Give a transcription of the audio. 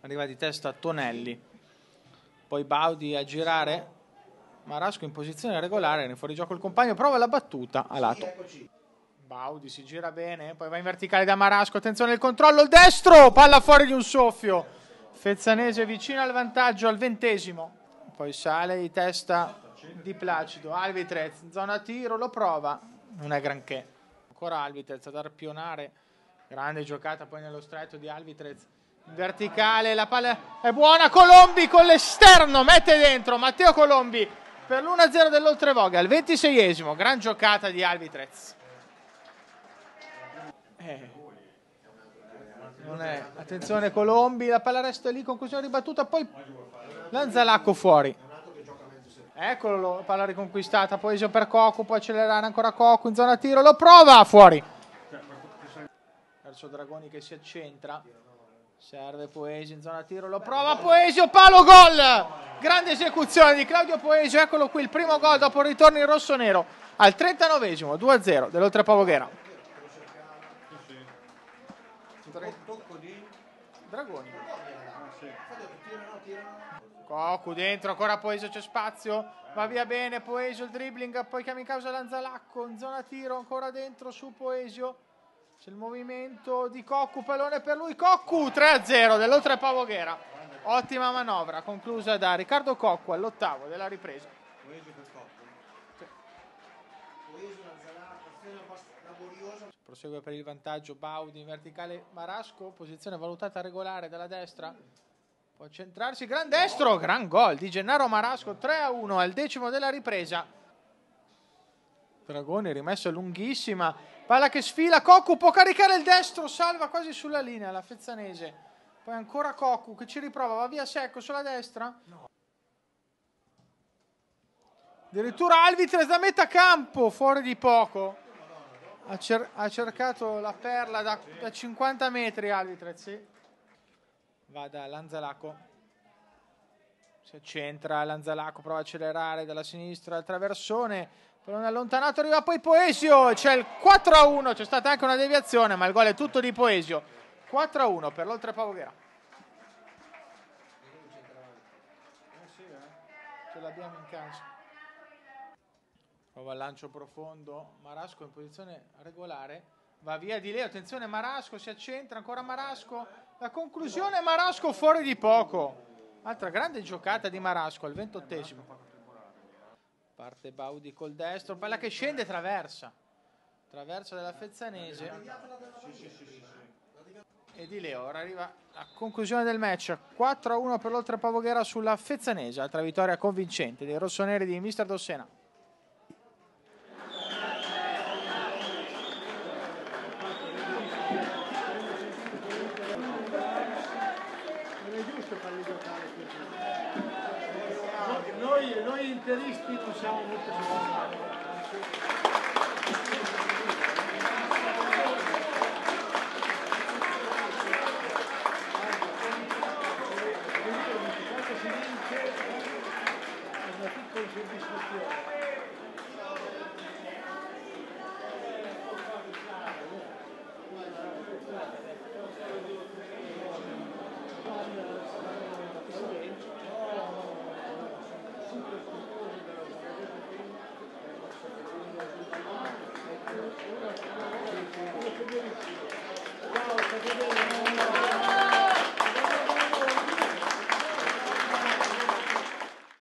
Arriva di testa Tonelli. Poi Baudi a girare. Marasco in posizione regolare, ne fuori gioco il compagno, prova la battuta a lato. Baudi si gira bene, poi va in verticale da Marasco, attenzione il controllo, il destro, palla fuori di un soffio. Fezzanese vicino al vantaggio al ventesimo. Poi sale di testa di Placido, Alvitrez, zona tiro, lo prova, non è granché. Ancora Alvitrez ad arpionare, grande giocata poi nello stretto di Alvitrez. Verticale, la palla è buona, Colombi con l'esterno, mette dentro Matteo Colombi per l'1-0 dell'Oltrevoga, al 26esimo, gran giocata di Alvitrez. Eh. Attenzione Colombi, la palla resta lì, conclusione ribattuta, poi Lanzalacco fuori. Eccolo, palla riconquistata, Poesio per Cocu, può accelerare ancora Cocu in zona tiro, lo prova, fuori. Verso Dragoni che si accentra. Serve Poesio in zona tiro, lo prova Poesio, palo gol! Grande esecuzione di Claudio Poesio, eccolo qui il primo gol dopo il ritorno in rosso-nero al 39esimo, 2-0 dell'Oltre Pavoghera. Dragoni. Cocu dentro, ancora Poesio c'è spazio, va via bene Poesio il dribbling, poi chiama in causa Lanzalacco, in zona tiro ancora dentro su Poesio. C'è il movimento di Coccu, pallone per lui, Coccu 3-0 dell'Oltre Pavoghera. Ottima manovra conclusa da Riccardo Coccu all'ottavo della ripresa. Prosegue per il vantaggio Baudi in verticale Marasco, posizione valutata regolare dalla destra. Può centrarsi, gran destro, gran gol di Gennaro Marasco, 3-1 al decimo della ripresa. Dragoni rimessa lunghissima, palla che sfila, Coccu può caricare il destro, salva quasi sulla linea la Fezzanese. Poi ancora Coccu che ci riprova, va via secco sulla destra. Addirittura Alvitrez da metà campo, fuori di poco. Ha, cer- ha cercato la perla da, da 50 metri Alvitrez, sì. Va da Lanzalaco. Si accentra Lanzalaco, prova a accelerare dalla sinistra al traversone. Pallone allontanato, arriva poi Poesio. C'è il 4-1, c'è stata anche una deviazione, ma il gol è tutto di Poesio. 4-1 per l'Oltre Pavoghera. Ce l'abbiamo in casa. Prova il lancio profondo, Marasco in posizione regolare. Va via di lei, attenzione Marasco, si accentra ancora Marasco. La conclusione Marasco fuori di poco. Altra grande giocata di Marasco al ventottesimo. Parte Baudi col destro, palla che scende traversa. Traversa della Fezzanese. E di Leo, ora arriva la conclusione del match. 4-1 per l'Oltre Pavoghera sulla Fezzanese. Altra vittoria convincente dei rossoneri di Mister Dossena. Noi, noi interisti non siamo molto sicuri.